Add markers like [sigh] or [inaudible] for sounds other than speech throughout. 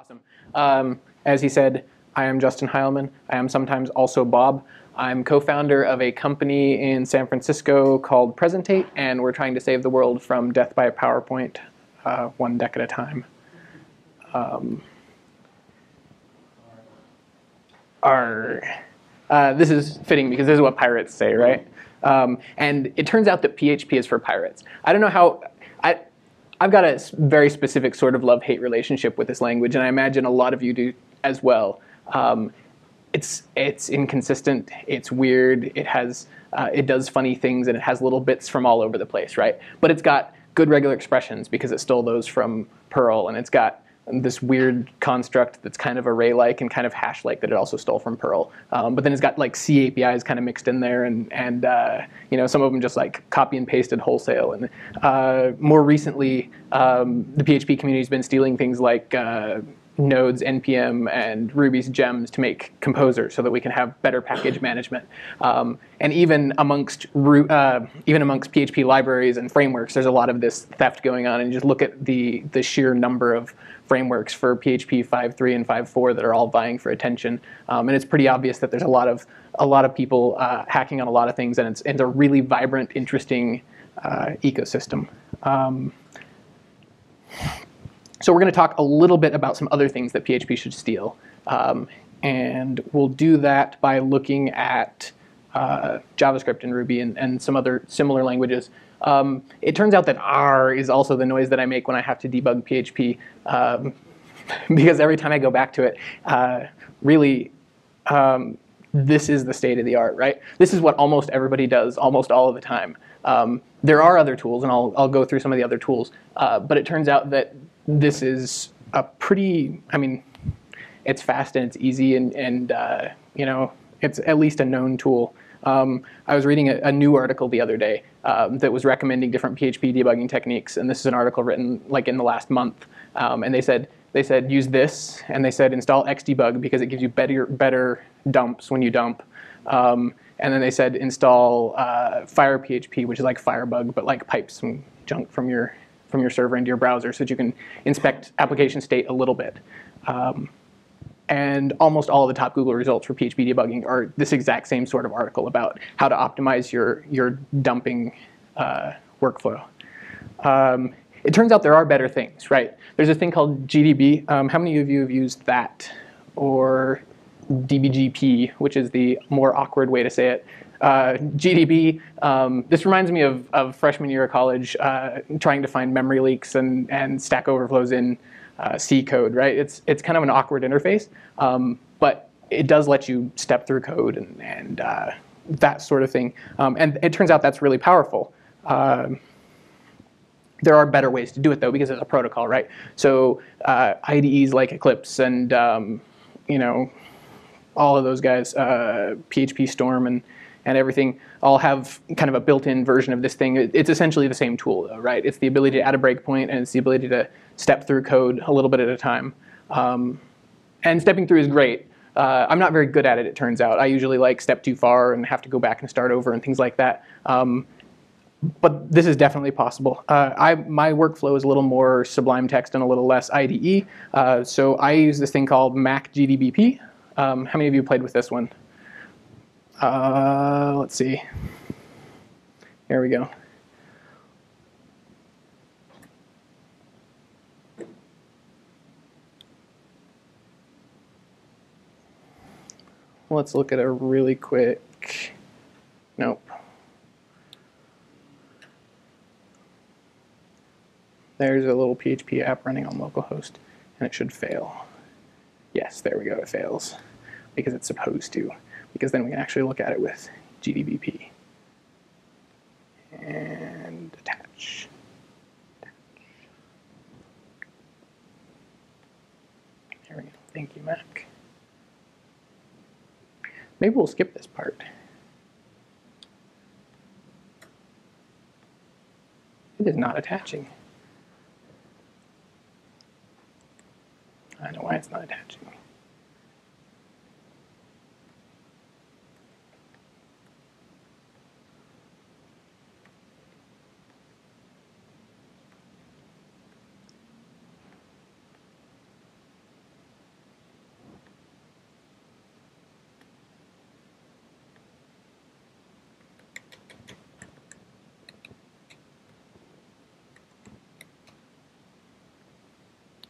Awesome. Um, as he said, I am Justin Hileman. I am sometimes also Bob. I'm co-founder of a company in San Francisco called Presentate, and we're trying to save the world from death by PowerPoint, uh, one deck at a time. Um, uh, this is fitting because this is what pirates say, right? Um, and it turns out that PHP is for pirates. I don't know how. I, I've got a very specific sort of love-hate relationship with this language, and I imagine a lot of you do as well. Um, it's it's inconsistent. It's weird. It has uh, it does funny things, and it has little bits from all over the place, right? But it's got good regular expressions because it stole those from Perl, and it's got this weird construct that's kind of array-like and kind of hash-like that it also stole from Perl. Um, but then it's got like C APIs kind of mixed in there, and and uh, you know some of them just like copy and pasted wholesale. And uh, more recently, um, the PHP community's been stealing things like uh, Node's, npm, and Ruby's gems to make Composer so that we can have better package management. Um, and even amongst uh, even amongst PHP libraries and frameworks, there's a lot of this theft going on. And just look at the the sheer number of frameworks for PHP 5.3 and 5.4 that are all vying for attention. Um, and it's pretty obvious that there's a lot of a lot of people uh, hacking on a lot of things, and it's, it's a really vibrant, interesting uh, ecosystem. Um, so we're going to talk a little bit about some other things that PHP should steal. Um, and we'll do that by looking at uh, JavaScript and Ruby and, and, some other similar languages. Um, it turns out that R is also the noise that I make when I have to debug PHP um, [laughs] because every time I go back to it, uh, really, um, this is the state of the art, right? This is what almost everybody does almost all of the time. Um, there are other tools, and I'll, I'll go through some of the other tools, uh, but it turns out that this is a pretty, I mean, it's fast and it's easy and, and uh, you know, it's at least a known tool. Um, I was reading a, a, new article the other day um, that was recommending different PHP debugging techniques, and this is an article written like in the last month. Um, and they said they said use this, and they said install Xdebug because it gives you better better dumps when you dump. Um, and then they said install uh, FirePHP, which is like Firebug, but like pipes some junk from your from your server into your browser so that you can inspect application state a little bit. Um, and almost all of the top Google results for PHP debugging are this exact same sort of article about how to optimize your, your dumping uh, workflow. Um, it turns out there are better things, right? There's a thing called GDB. Um, how many of you have used that? Or DBGP, which is the more awkward way to say it. Uh, GDB, um, this reminds me of, of, freshman year of college, uh, trying to find memory leaks and, and stack overflows in uh, C code, right? It's, it's kind of an awkward interface, um, but it does let you step through code and, and uh, that sort of thing. Um, and it turns out that's really powerful. Um, there are better ways to do it though because it's a protocol, right? So uh, IDEs like Eclipse and um, you know all of those guys, PhpStorm and and everything all have kind of a built-in version of this thing. It's essentially the same tool, though, right? It's the ability to add a breakpoint and it's the ability to step through code a little bit at a time. Um, and stepping through is great. Uh, I'm not very good at it, it turns out. I usually like step too far and have to go back and start over and things like that. Um, but this is definitely possible. Uh, I, my workflow is a little more Sublime Text and a little less IDE. Uh, so I use this thing called MacGDBp. Um, how many of you played with this one? Uh, let's see. Here we go. Let's look at a really quick, nope. There's a little PHP app running on localhost, and it should fail. Yes, there we go, it fails, because it's supposed to because then we can actually look at it with GDBP. And attach. There we go. Thank you, Mac. Maybe we'll skip this part. It is not attaching. I know why it's not attaching.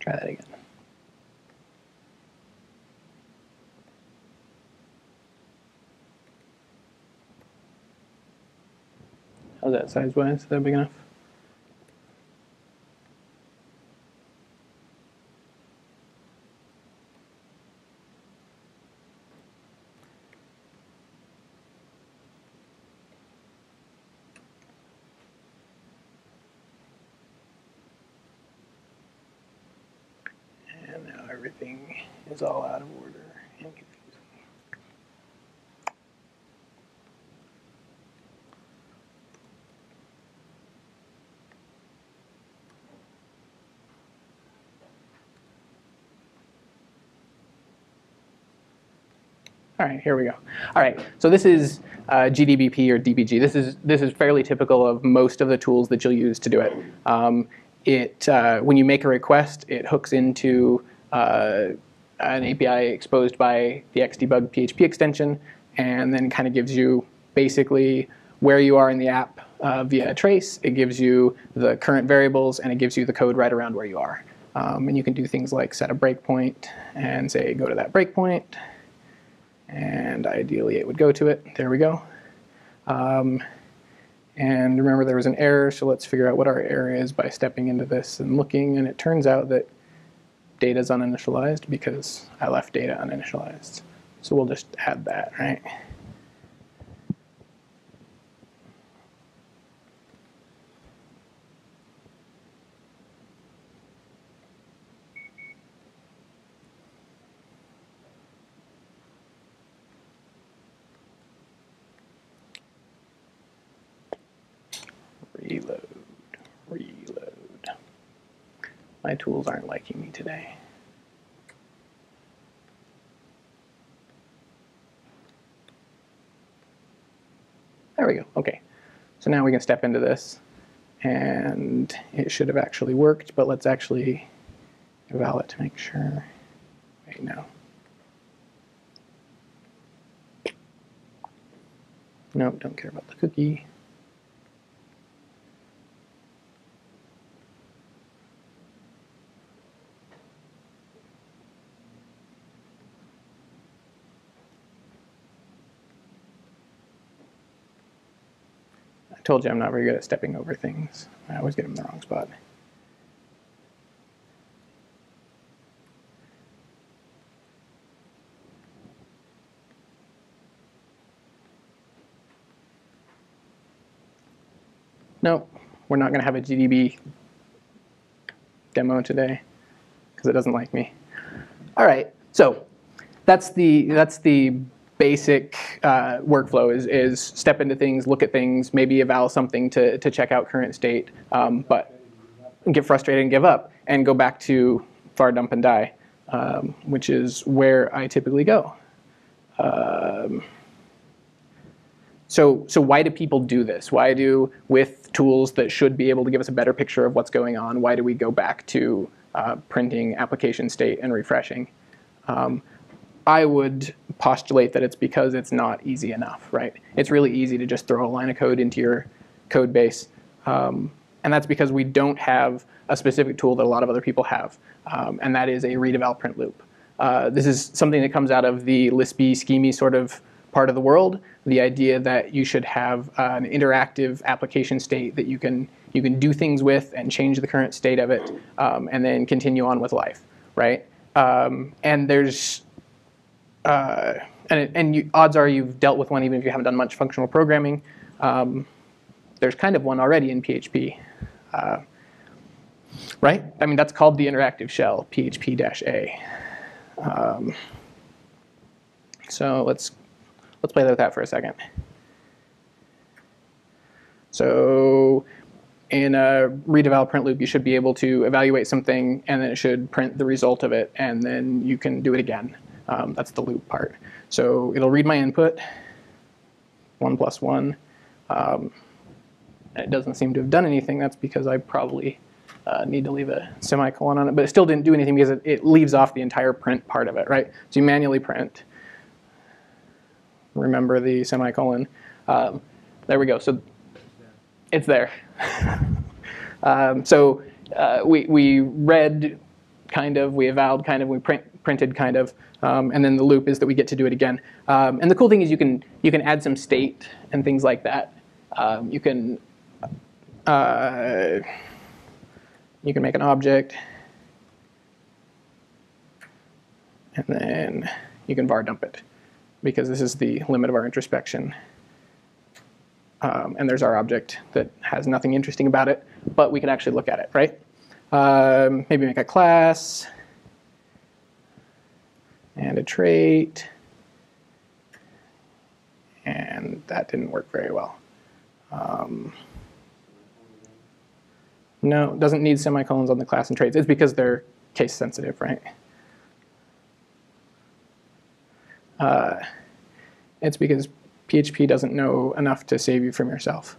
try that again. How's that size-wise? Is that big enough? And now everything is all out of order and confusing. All right, here we go. All right, so this is uh, GDBP or DBG. This is this is fairly typical of most of the tools that you'll use to do it. Um, it uh, when you make a request, it hooks into uh, an API exposed by the Xdebug PHP extension, and then kind of gives you basically where you are in the app uh, via a trace. It gives you the current variables, and it gives you the code right around where you are. Um, and you can do things like set a breakpoint and say go to that breakpoint and ideally it would go to it. There we go. Um, and remember there was an error, so let's figure out what our error is by stepping into this and looking, and it turns out that data is uninitialized because I left data uninitialized. So we'll just add that, right? Reload, reload. My tools aren't liking me today. There we go, okay. So now we can step into this and it should have actually worked, but let's actually eval it to make sure. Wait, no. Nope, don't care about the cookie. I told you I'm not very good at stepping over things. I always get them in the wrong spot. No, we're not going to have a GDB demo today because it doesn't like me. All right, so that's the that's the basic uh, workflow is, is step into things, look at things, maybe eval something to, to check out current state, um, but get frustrated and give up and go back to var dump and die, um, which is where I typically go. Um, so, so why do people do this? Why do, with tools that should be able to give us a better picture of what's going on, why do we go back to uh, printing application state and refreshing? I would postulate that it's because it's not easy enough, right? It's really easy to just throw a line of code into your code base. Um, and that's because we don't have a specific tool that a lot of other people have, um, and that is a read eval print loop. Uh, this is something that comes out of the Lispy, schemy sort of part of the world. The idea that you should have uh, an interactive application state that you can you can do things with and change the current state of it, um, and then continue on with life, right? Um, and there's uh, and, and you, odds are you've dealt with one even if you haven't done much functional programming. Um, there's kind of one already in PHP, uh, right? I mean, that's called the interactive shell, PHP-A. Um, so let's let's play with that for a second. So in a read eval print loop, you should be able to evaluate something and then it should print the result of it and then you can do it again. Um, that's the loop part. So it'll read my input, one plus one. Um, it doesn't seem to have done anything. That's because I probably uh, need to leave a semicolon on it, but it still didn't do anything because it, it leaves off the entire print part of it, right? So you manually print. Remember the semicolon. Um, there we go. So it's there. [laughs] um, so uh, we, we read kind of, we evaled kind of, we print, printed kind of, um, and then the loop is that we get to do it again. Um, and the cool thing is you can you can add some state and things like that. Um, you can uh, you can make an object, and then you can var dump it because this is the limit of our introspection. Um, and there's our object that has nothing interesting about it, but we can actually look at it, right? Um, maybe make a class and a trait. And that didn't work very well. Um, no, doesn't need semicolons on the class and traits. It's because they're case sensitive, right? Uh, it's because PHP doesn't know enough to save you from yourself.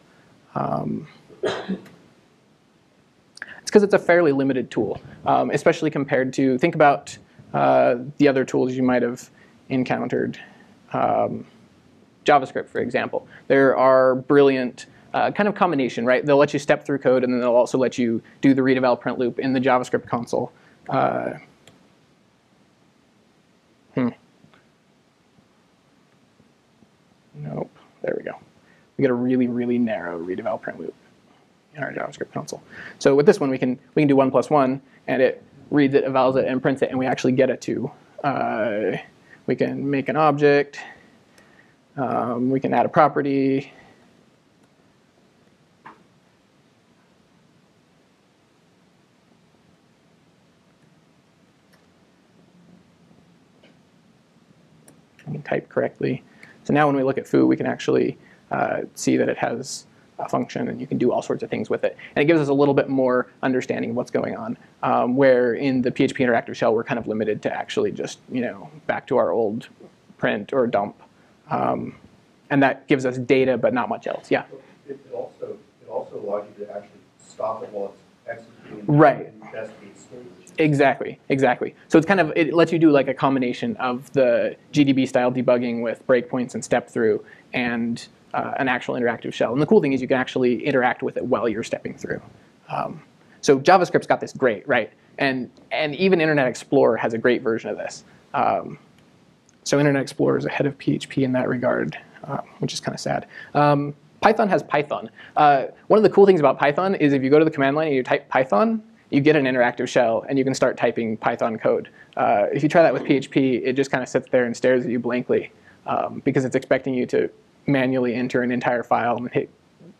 Um, it's because it's a fairly limited tool, um, especially compared to, think about uh, the other tools you might have encountered. Um, JavaScript, for example. There are brilliant uh, kind of combination, right? They'll let you step through code and then they'll also let you do the read eval print loop in the JavaScript console. Uh, hmm. Nope, there we go. We get a really, really narrow read eval print loop in our JavaScript console. So with this one, we can we can do one plus one, and it reads it, evals it, and prints it, and we actually get it to. Uh, we can make an object. Um, we can add a property. And type correctly. So now when we look at foo, we can actually uh, see that it has a function and you can do all sorts of things with it. And it gives us a little bit more understanding of what's going on, um, where in the PHP interactive shell, we're kind of limited to actually just, you know, back to our old print or dump. Um, and that gives us data, but not much else. Yeah? It also, it also allows you to actually stop it while it's executing. Right. Exactly, exactly. So it's kind of, it lets you do like a combination of the GDB style debugging with breakpoints and step through and uh, an actual interactive shell. And the cool thing is you can actually interact with it while you're stepping through. Um, so JavaScript's got this great, right? And, and even Internet Explorer has a great version of this. Um, so Internet Explorer is ahead of PHP in that regard, uh, which is kind of sad. Um, Python has Python. Uh, one of the cool things about Python is if you go to the command line and you type Python, you get an interactive shell and you can start typing Python code. Uh, if you try that with PHP, it just kind of sits there and stares at you blankly um, because it's expecting you to manually enter an entire file and hit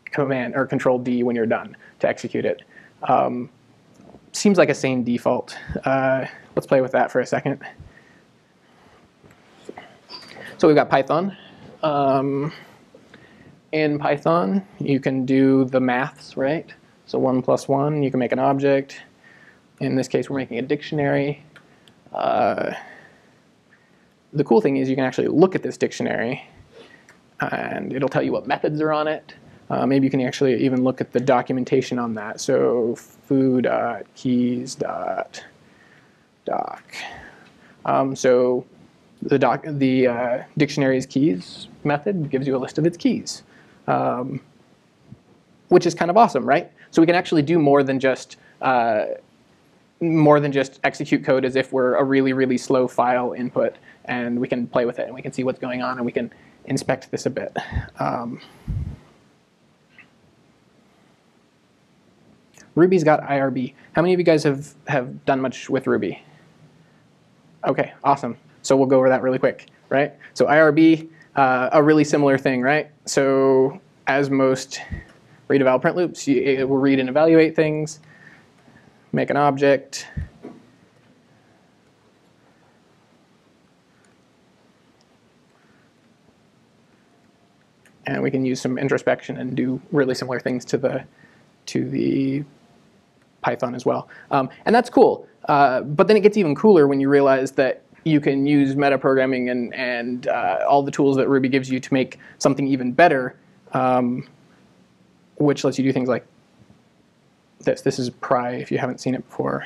command or control D when you're done to execute it. Um, seems like a sane default. Uh, let's play with that for a second. So we've got Python. Um, in Python, you can do the maths, right? So one plus one, you can make an object. In this case, we're making a dictionary. Uh, the cool thing is you can actually look at this dictionary and it'll tell you what methods are on it. Uh, maybe you can actually even look at the documentation on that. So foo dot keys doc. Um, so the, doc, the uh, dictionary's keys method gives you a list of its keys, um, which is kind of awesome, right? So we can actually do more than just uh, more than just execute code as if we're a really, really slow file input, and we can play with it, and we can see what's going on, and we can inspect this a bit. Um, Ruby's got IRB. How many of you guys have, have done much with Ruby? Okay, awesome. So we'll go over that really quick, right? So IRB, uh, a really similar thing, right? So as most read eval print loops, it will read and evaluate things, make an object, and we can use some introspection and do really similar things to the to the Python as well. Um, and that's cool. Uh, but then it gets even cooler when you realize that you can use metaprogramming and, and uh, all the tools that Ruby gives you to make something even better, um, which lets you do things like this. This is pry if you haven't seen it before.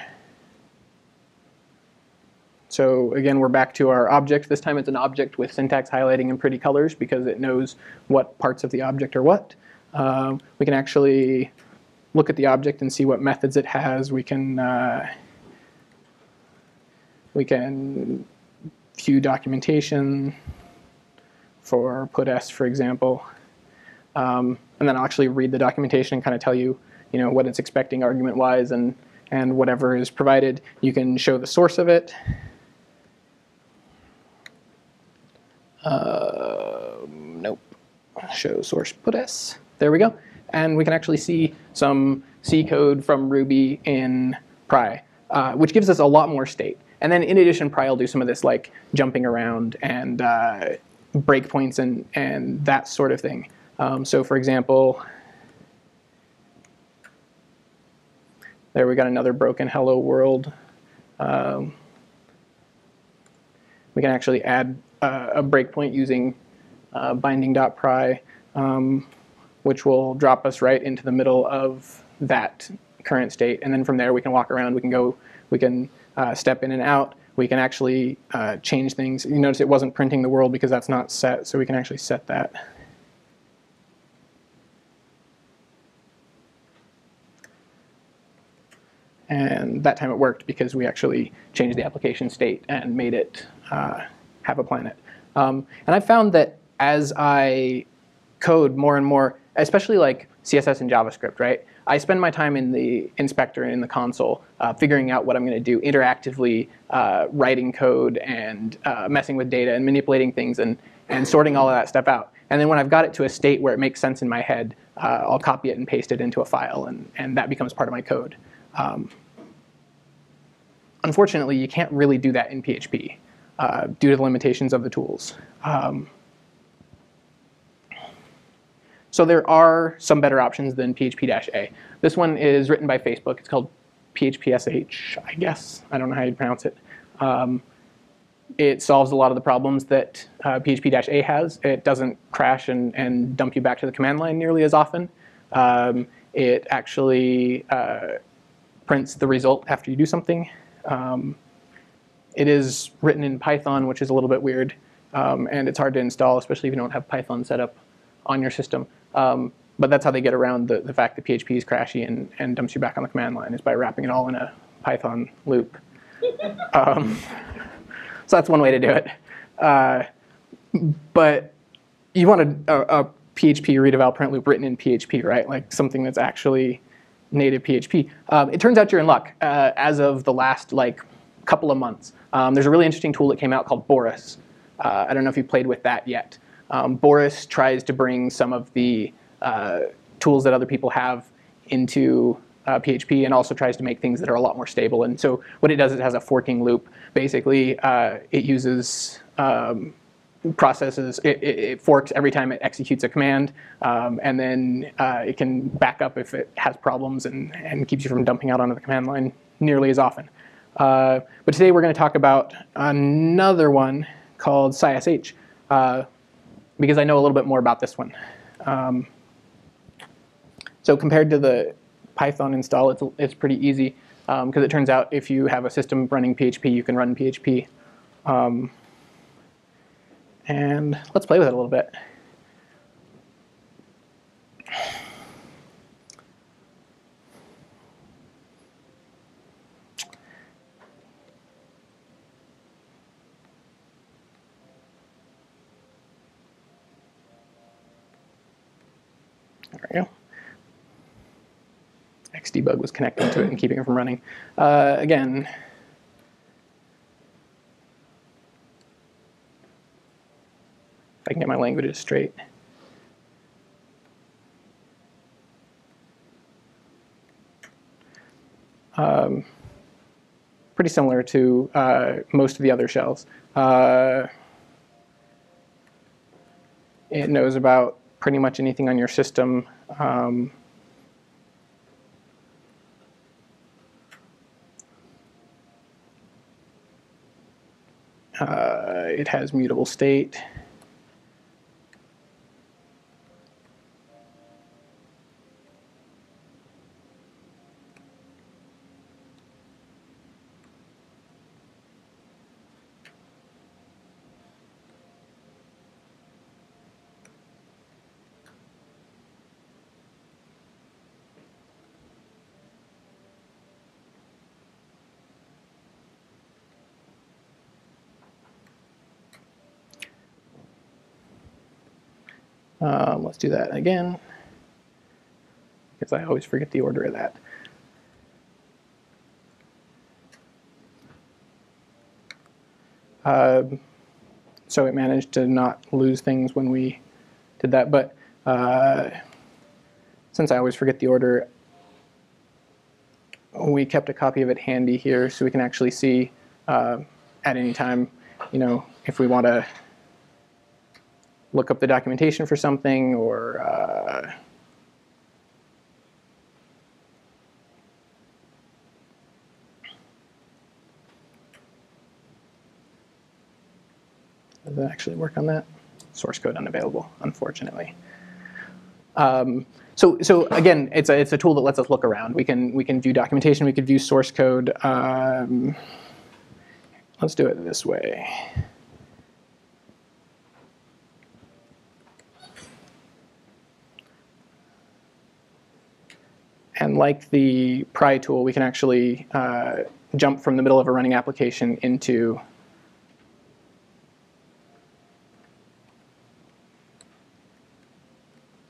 So again, we're back to our object. This time it's an object with syntax highlighting in pretty colors because it knows what parts of the object are what. Um, we can actually look at the object and see what methods it has. We can uh, We can view documentation for puts, for example. Um, and then I'll actually read the documentation and kind of tell you, you know, what it's expecting argument-wise and, and whatever is provided. You can show the source of it. Uh, nope. Show source puts. There we go. And we can actually see some C code from Ruby in Pry, uh, which gives us a lot more state. And then in addition, Pry will do some of this like jumping around and uh, breakpoints and, and that sort of thing. Um, so for example, there we got another broken hello world. Um, we can actually add uh, a breakpoint using uh, binding.pry, um, which will drop us right into the middle of that current state. And then from there, we can walk around, we can go, we can uh, step in and out. We can actually uh, change things. You notice it wasn't printing the world because that's not set, so we can actually set that. And that time it worked because we actually changed the application state and made it uh, have a planet. Um, and I found that as I code more and more, especially like CSS and JavaScript, right? I spend my time in the inspector and in the console uh, figuring out what I'm going to do, interactively uh, writing code and uh, messing with data and manipulating things and, and sorting all of that stuff out. And then when I've got it to a state where it makes sense in my head, uh, I'll copy it and paste it into a file, and, and that becomes part of my code. Um, unfortunately, you can't really do that in PHP uh, due to the limitations of the tools. Um, so there are some better options than PHP-A. This one is written by Facebook. It's called PHPSH, I guess. I don't know how you pronounce it. Um, it solves a lot of the problems that uh, PHP-A has. It doesn't crash and, and dump you back to the command line nearly as often. Um, it actually uh, prints the result after you do something. Um, it is written in Python, which is a little bit weird, um, and it's hard to install, especially if you don't have Python set up on your system. Um, but that's how they get around the, the fact that PHP is crashy and, and dumps you back on the command line is by wrapping it all in a Python loop. [laughs] um, so that's one way to do it. Uh, but you want a, a, a PHP read eval print loop written in PHP, right? Like something that's actually native PHP. Um, it turns out you're in luck. Uh, as of the last like couple of months, um, there's a really interesting tool that came out called Boris. Uh, I don't know if you've played with that yet. Um, Boris tries to bring some of the uh, tools that other people have into uh, PHP and also tries to make things that are a lot more stable. And so what it does is it has a forking loop. Basically, uh, it uses um, processes, it, it, it, forks every time it executes a command, um, and then uh, it can back up if it has problems and, and keeps you from dumping out onto the command line nearly as often. Uh, but today we're going to talk about another one called PsySH. Uh, because I know a little bit more about this one. Um, so compared to the Python install, it's, it's pretty easy because um, it turns out if you have a system running PHP, you can run PHP. Um, and let's play with it a little bit. There we go. Xdebug was connecting to it and keeping it from running. Uh, again, if I can get my languages straight. Um, pretty similar to uh, most of the other shells. Uh, it knows about pretty much anything on your system. Um, uh, it has mutable state. Let's do that again, because I always forget the order of that. Um, so it managed to not lose things when we did that, but uh, since I always forget the order, we kept a copy of it handy here so we can actually see uh, at any time, you know, if we want to look up the documentation for something or uh, Does it actually work on that? Source code unavailable, unfortunately. Um, so, so again, it's a, it's a tool that lets us look around. We can, we can view documentation, we could view source code. Um, let's do it this way. And like the pry tool, we can actually uh, jump from the middle of a running application into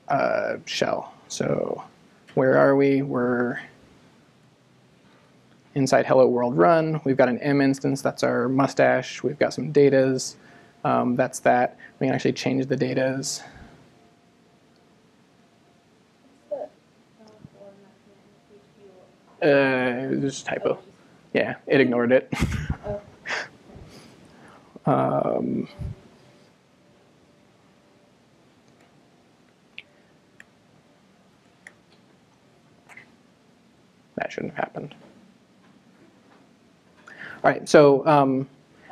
a shell. So where are we? We're inside hello world run. We've got an M instance, that's our mustache. We've got some datas, um, that's that. We can actually change the datas. Uh, it was typo. Yeah, it ignored it. [laughs] um, that shouldn't have happened. All right, so um,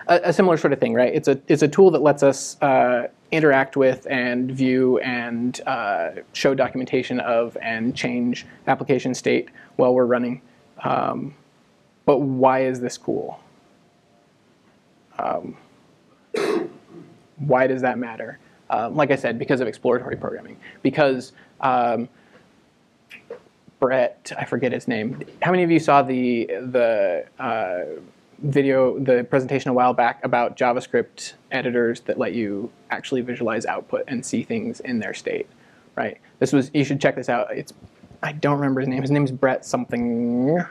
a, a, similar sort of thing, right? It's a it's a tool that lets us uh, interact with and view and uh, show documentation of and change application state while we're running. Um, but why is this cool? Um, why does that matter? Um, like I said, because of exploratory programming. Because um, Bret, I forget his name. How many of you saw the the uh, video, the presentation a while back about JavaScript editors that let you actually visualize output and see things in their state, right? This was, you should check this out. It's, I don't remember his name. His name is Bret something.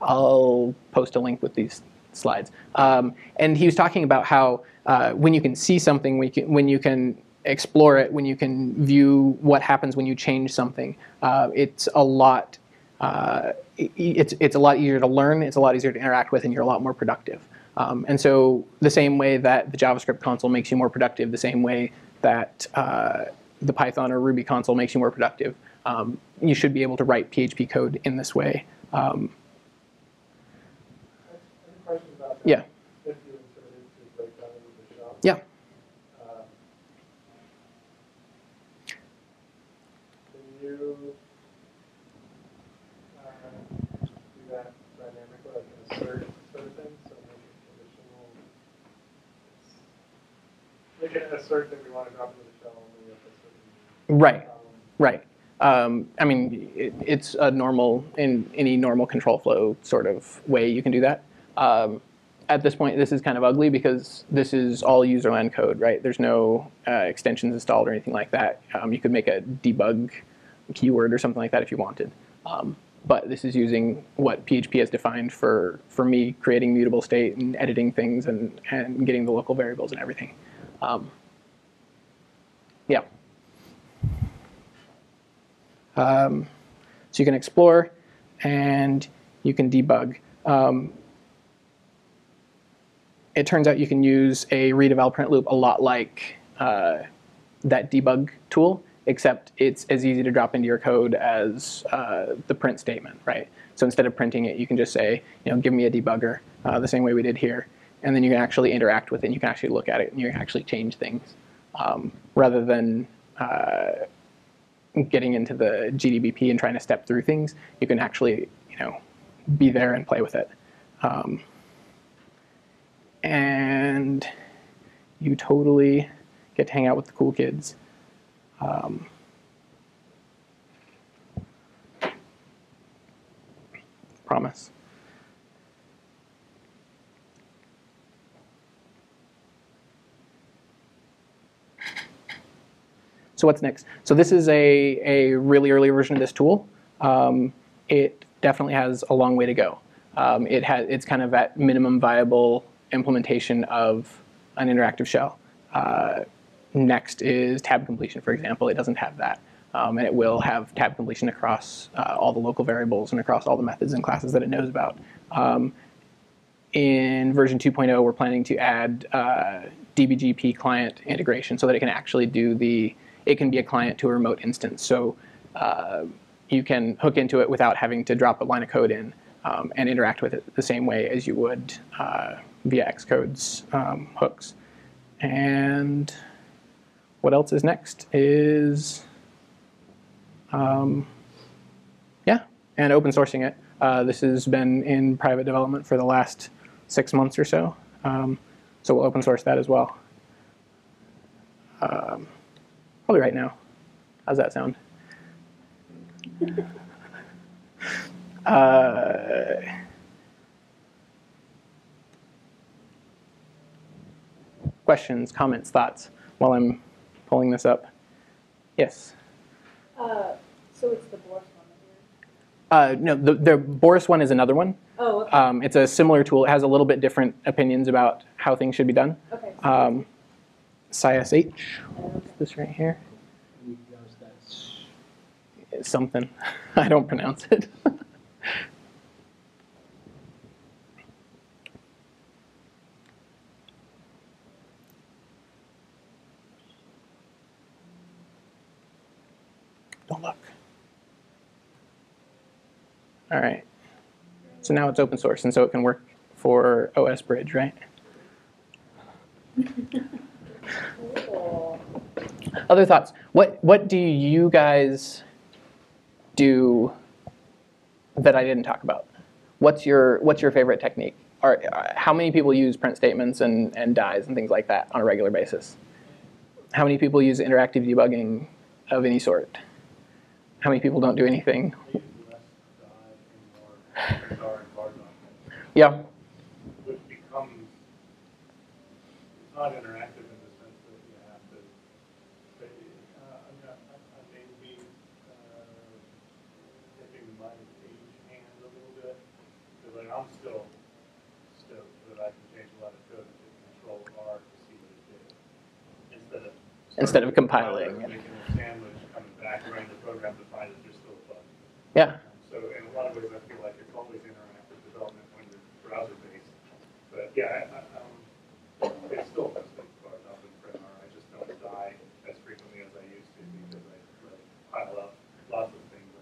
I'll post a link with these slides. Um, and he was talking about how uh, when you can see something, when you can, when you can explore it, when you can view what happens when you change something, uh, it's a lot uh, it's, it's a lot easier to learn, it's a lot easier to interact with, and you're a lot more productive. Um, and so the same way that the JavaScript console makes you more productive, the same way that uh, the Python or Ruby console makes you more productive, um, you should be able to write PHP code in this way. Um, yeah. Yeah. Assert we want to drop into the shell only it's Right, right. Um, I mean, it, it's a normal, in any normal control flow sort of way you can do that. Um, at this point, this is kind of ugly because this is all userland code, right? There's no uh, extensions installed or anything like that. Um, you could make a debug keyword or something like that if you wanted. Um, but this is using what PHP has defined for, for me creating mutable state and editing things and, and getting the local variables and everything. Um, yeah. Um, so you can explore and you can debug. Um, it turns out you can use a read eval print loop a lot like uh, that debug tool, except it's as easy to drop into your code as uh, the print statement, right? So instead of printing it, you can just say, you know, give me a debugger, uh, the same way we did here and then you can actually interact with it and you can actually look at it and you can actually change things um, rather than uh, getting into the GDBP and trying to step through things. You can actually, you know, be there and play with it. Um, and you totally get to hang out with the cool kids. Um, promise. So what's next? So this is a, a really early version of this tool. Um, it definitely has a long way to go. Um, it has, it's kind of at minimum viable implementation of an interactive shell. Uh, next is tab completion, for example. It doesn't have that. Um, and it will have tab completion across uh, all the local variables and across all the methods and classes that it knows about. Um, in version 2.0, we're planning to add uh, DBGP client integration so that it can actually do the, it can be a client to a remote instance. So uh, you can hook into it without having to drop a line of code in um, and interact with it the same way as you would uh, via Xcode's um, hooks. And what else is next is, um, yeah, and open sourcing it. Uh, this has been in private development for the last six months or so. Um, so we'll open source that as well. Probably right now. How's that sound? [laughs] Uh, questions, comments, thoughts while I'm pulling this up? Yes. Uh, so it's the Boris one here? Uh, no, the, the Boris one is another one. Oh, okay, Um, it's a similar tool. It has a little bit different opinions about how things should be done. okay. Um, PsySH, this right here, is something. [laughs] I don't pronounce it. [laughs] Don't look. All right. So now it's open source, and so it can work for OS Bridge, right? [laughs] Other thoughts? What what do you guys do that I didn't talk about? What's your what's your favorite technique? Or uh, how many people use print statements and, and dies and things like that on a regular basis? How many people use interactive debugging of any sort? How many people don't do anything? Yeah. which becomes, it's not interactive in the sense that you have to, but, uh, I'm not, I I may be, uh, dipping my page hand a little bit, because like, I'm still stoked that I can change a lot of code to control R to see what it did. Instead of. Instead of compiling. Making a sandwich, coming back, running the program to find it, there's still a bug. Yeah. So in a lot of ways, I feel like it's always interactive development when you're browser-based. But yeah, I, I, um, it's still a mistake as far as open print R. I just don't die as frequently as I used to because I like, pile up lots of things.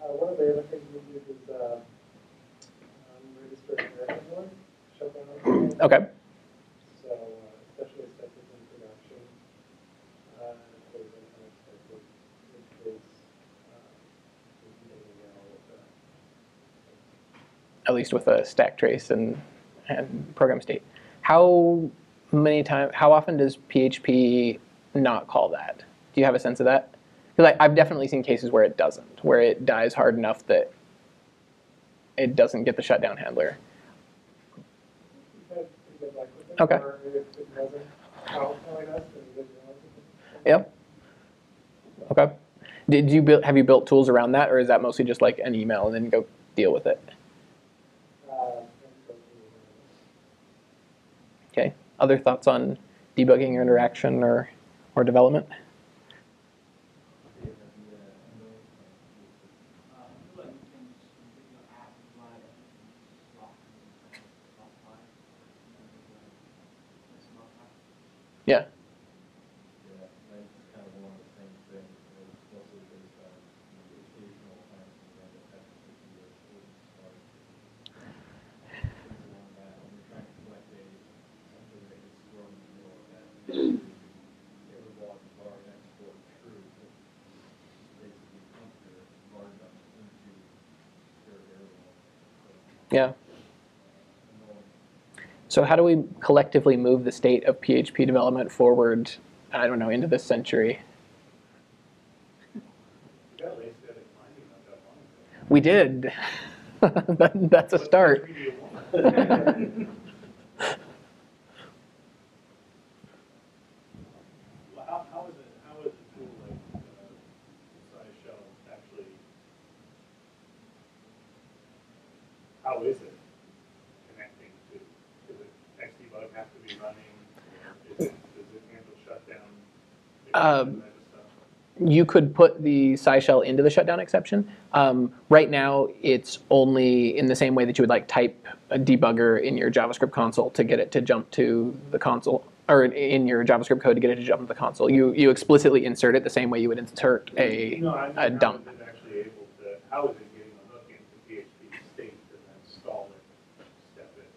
Uh, one of the other things we do is, uh, um, register an error. Okay. So, uh, especially stuff that's in production, uh, if there's an unexpected case, uh, we can get an error with that. At least with a stack trace and and program state. How many times? How often does PHP not call that? Do you have a sense of that? Because I've definitely seen cases where it doesn't, where it dies hard enough that it doesn't get the shutdown handler. Okay. Yep. Okay. Did you build? Have you built tools around that, or is that mostly just like an email and then go deal with it? Uh, and so we- Okay. Other thoughts on debugging or interaction or or development? Yeah. Yeah, that's kind of one of the same things, you know, it's mostly based on the occasional times when you have to have to do a open start. Things along that, when you're trying to collect a, something that is thrown in the middle of that. Every log bar export true, but basically pump your bar dumps into your variable. Yeah. So how do we collectively move the state of PHP development forward? I don't know into this century. We got lazy at it finding not that long ago. We did. [laughs] that, that's a start. [laughs] treaty of Washington? Well, How, how is how is it connecting to, does it, XDebug have to be running? Is it, does it handle shutdown? Um, That type of stuff? you could put the PsySH into the shutdown exception. Um, right now, it's only in the same way that you would like type a debugger in your JavaScript console to get it to jump to the console, or in your JavaScript code to get it to jump to the console. You you explicitly insert it the same way you would insert a No, I mean, a dump. How is it actually able to, how is it getting a hook into PHP state and then stall it, step it?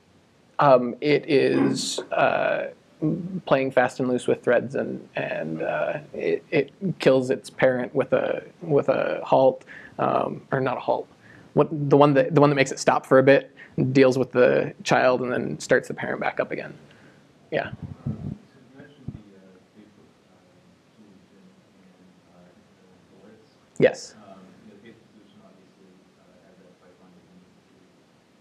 Um, it is uh, playing fast and loose with threads, and and uh, it, it kills its parent with a with a halt, um, or not a halt. What the one that the one that makes it stop for a bit deals with the child and then starts the parent back up again. Yeah. So you mentioned the uh, Facebook uh, solution and uh, the Blitz. Yes. Um, The Facebook solution obviously uh, has that pipeline that you need to.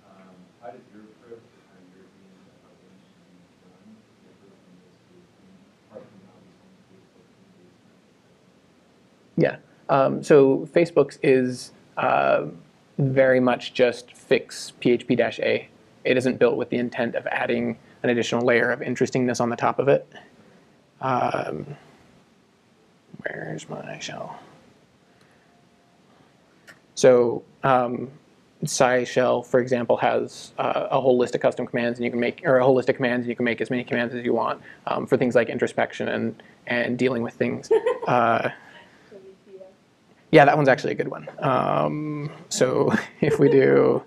Um, How did your approach to kind of European automation done differ from this solution, apart from obviously Facebook engagement? Yeah. Um, so Facebook's is uh, very much just fix PHP-A. It isn't built with the intent of adding an additional layer of interestingness on the top of it. Um, where's my shell? So um, PsySH, for example, has uh, a whole list of custom commands, and you can make or a whole list of commands, and you can make as many commands as you want um, for things like introspection and and dealing with things. [laughs] Uh, So we see that. Yeah, that one's actually a good one. Um, so [laughs] if we do,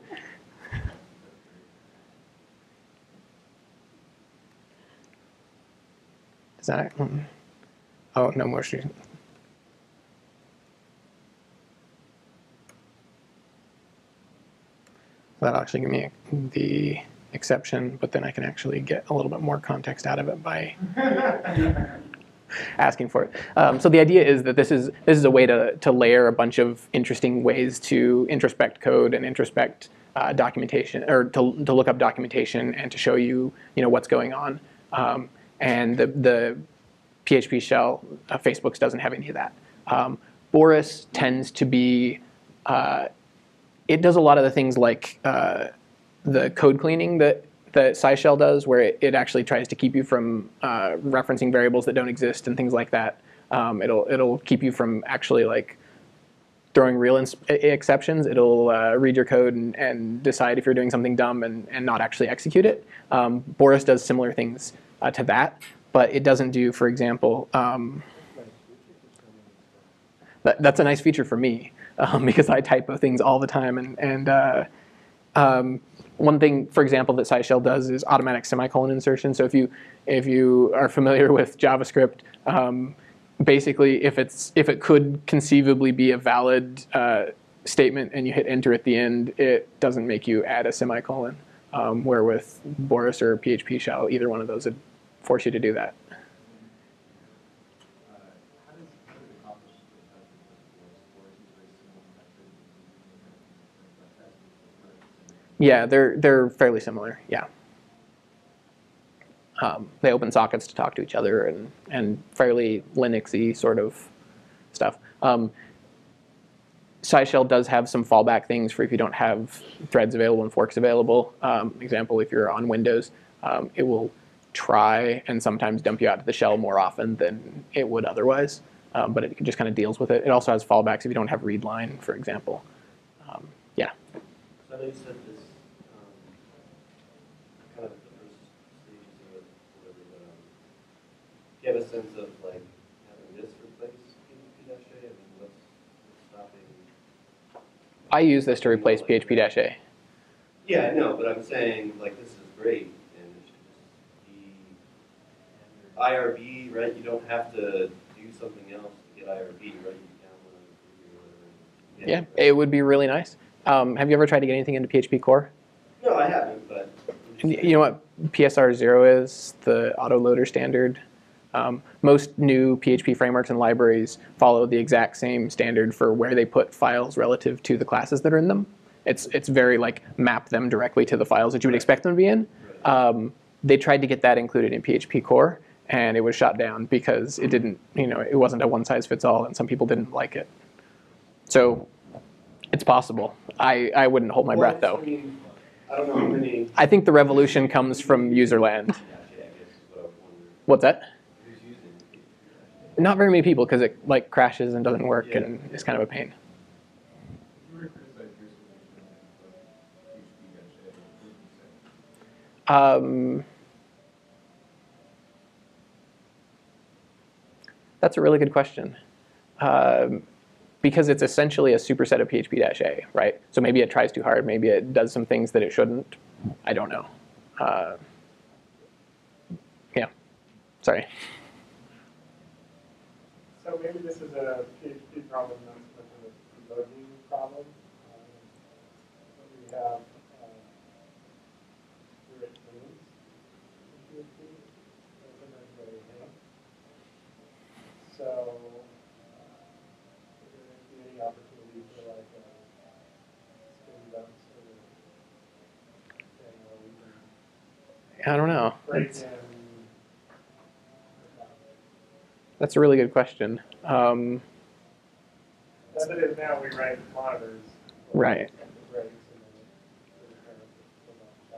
is that? mm, Oh no more street. That'll actually give me the exception, but then I can actually get a little bit more context out of it by [laughs] [laughs] asking for it. Um, so the idea is that this is this is a way to to layer a bunch of interesting ways to introspect code and introspect uh, documentation, or to to look up documentation and to show you you know what's going on. Um, and the the PHP shell, uh, Facebook's doesn't have any of that. Um, Boris tends to be uh, it does a lot of the things like uh, the code cleaning that that PsySH does, where it, it actually tries to keep you from uh, referencing variables that don't exist and things like that. Um, it'll it'll keep you from actually like throwing real exceptions. It'll uh, read your code and, and decide if you're doing something dumb and, and not actually execute it. Um, Boris does similar things uh, to that, but it doesn't do, for example. Um, that, that's a nice feature for me [laughs] um, because I typo things all the time. And, and uh, um, one thing, for example, that PsySH does is automatic semicolon insertion. So if you if you are familiar with JavaScript, um, basically if it's if it could conceivably be a valid uh, statement and you hit enter at the end, it doesn't make you add a semicolon. Um, where with Boris or PHP shell, either one of those would force you to do that. Uh, How does, how does it accomplish the type of Boris? Boris is very similar method, but that's Yeah, they're they're fairly similar. Yeah. Um, they open sockets to talk to each other and and fairly Linuxy sort of stuff. Um, PsySH does have some fallback things for if you don't have threads available and forks available. Um, example, if you're on Windows, um, it will try and sometimes dump you out to the shell more often than it would otherwise. Um, but it just kind of deals with it. It also has fallbacks if you don't have readline, for example. Um, yeah. So I know you said this, um, kind of at the first stages of whatever, but, um, do you have a sense of like having this replace PHP-A? I mean, what's what's stopping? I use this to replace PHP-A. Yeah, no, but I'm saying, like, this is great, and it should just be IRB, right? You don't have to do something else to get IRB, right? You download it. Yeah, it would be really nice. Um, have you ever tried to get anything into PHP Core? No, I haven't, but. I'm just Y- saying. You know what PSR zero is? The autoloader standard. Um, most new PHP frameworks and libraries follow the exact same standard for where they put files relative to the classes that are in them. It's it's very like map them directly to the files that you would expect them to be in. Um, they tried to get that included in PHP Core, and it was shot down because it didn't. You know, it wasn't a one size fits all, and some people didn't like it. So, it's possible. I, I wouldn't hold my breath though. I don't know how many. I think the revolution comes from userland. What's A, Not very many people because it like crashes and doesn't work Yeah. and is kind of a pain. If you were to criticize your solution of PHP dash A, what would you say? Um, that's a really good question. Um, because it's essentially a superset of PHP-A, right? So maybe it tries too hard, maybe it does some things that it shouldn't. I don't know. Uh, yeah, sorry. So maybe this is a PHP problem, not so much of a debugging problem. Um, we have, uh, rewrite names in PHP, sometimes very hang. So, uh, is there any opportunity for like, uh, spin dumps or saying, well, we can I don't know. break That's, a really good question. Um, As it is now, we write monitors. Right. the breaks and then the parent will not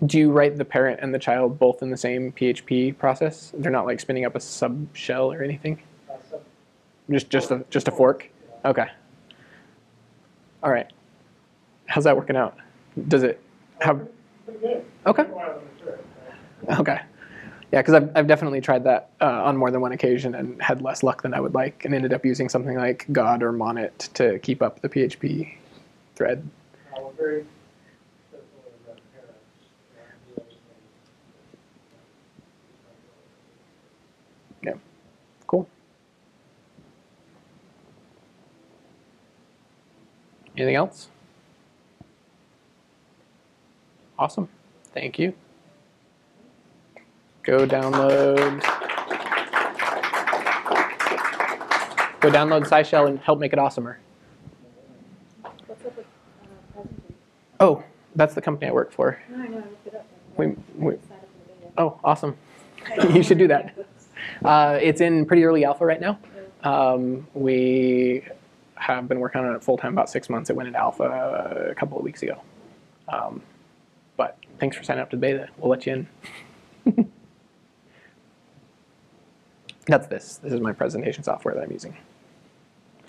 child. do you write the parent and the child both in the same PHP process? They're not like spinning up a sub shell or anything? Uh, Just just a just a fork? Okay. All right. How's that working out? Does it Uh, have Okay. Took a while to mature it, right? okay? Yeah, because I've I've definitely tried that uh, on more than one occasion and had less luck than I would like, and ended up using something like God or Monit to keep up the PHP thread. Yeah. Cool. Anything else? Awesome. Thank you. Go download. Go download PsySH and help make it awesomer. Oh, that's the company I work for. We- we-. Oh, awesome. [laughs] you should do that. Uh, it's in pretty early alpha right now. Um, we have been working on it full time about six months. It went into alpha a couple of weeks ago. Um, but thanks for signing up to the beta. We'll let you in. That's this. This is my presentation software that I'm using.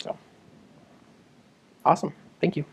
So, awesome. Thank you.